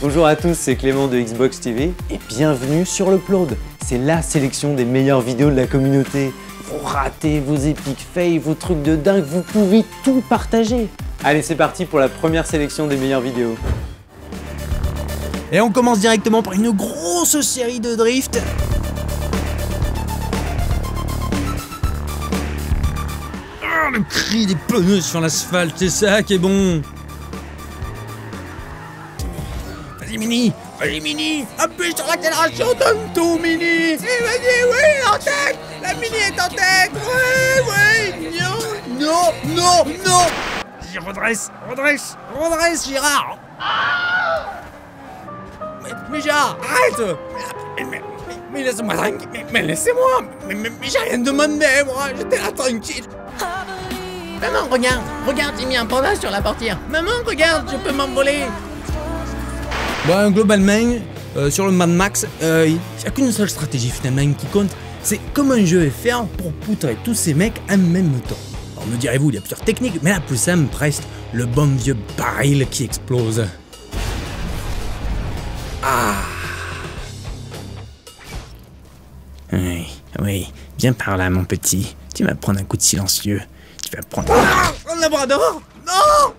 Bonjour à tous, c'est Clément de Xbox TV et bienvenue sur l'Upload. C'est la sélection des meilleures vidéos de la communauté. Vous ratez vos épiques fails, vos trucs de dingue, vous pouvez tout partager. Allez, c'est parti pour la première sélection des meilleures vidéos. Et on commence directement par une grosse série de drift. Ah, le cri des pneus sur l'asphalte, c'est ça qui est bon. Mini, vas-y Mini, appuie sur l'accélération, donne tout Mini. Et vas-y, oui, en tête, la Mini est en tête, oui, oui, non, non, non, non. Vas-y, redresse, redresse, redresse Gérard. Mais, mais Gérard, arrête. Mais, mais, mais, laisse-moi tranquille, mais, laissez-moi. Mais j'ai rien demandé, moi, j'étais là tranquille. Maman, regarde, regarde, j'ai mis un panda sur la portière. Maman, regarde, je peux m'envoler Bon, globalement, euh, sur le Mad Max, il euh, n'y a qu'une seule stratégie finalement qui compte, c'est comment je vais faire pour poutrer tous ces mecs en même temps. Alors me direz-vous, il y a plusieurs techniques, mais la plus simple reste le bon vieux baril qui explose. Ah Oui, oui, viens par là, mon petit. Tu vas prendre un coup de silencieux. Tu vas prendre. Ah Un labrador Non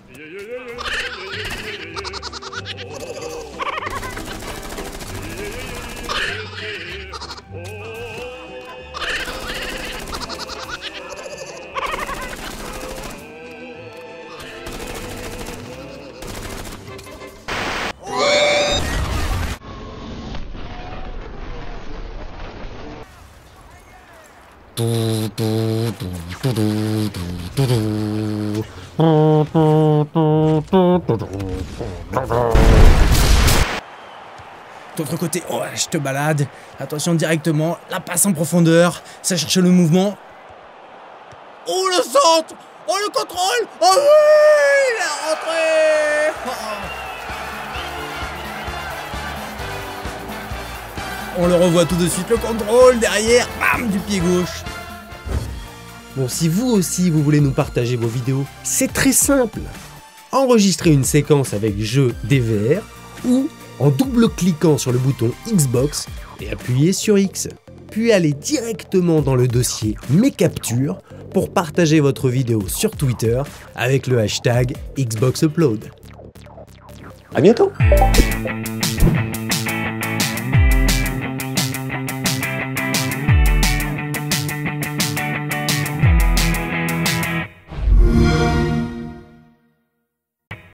D'autre côté, oh, je te balade. Attention directement, la passe en profondeur. Ça cherche le mouvement. Oh, le centre Oh, le contrôle Oh oui La rentrée oh. On le revoit tout de suite, le contrôle derrière, bam, du pied gauche. Bon, si vous aussi vous voulez nous partager vos vidéos, c'est très simple. Enregistrez une séquence avec jeu DVR ou en double-cliquant sur le bouton Xbox et appuyez sur X. Puis allez directement dans le dossier Mes captures pour partager votre vidéo sur Twitter avec le hashtag XboxUpload. A bientôt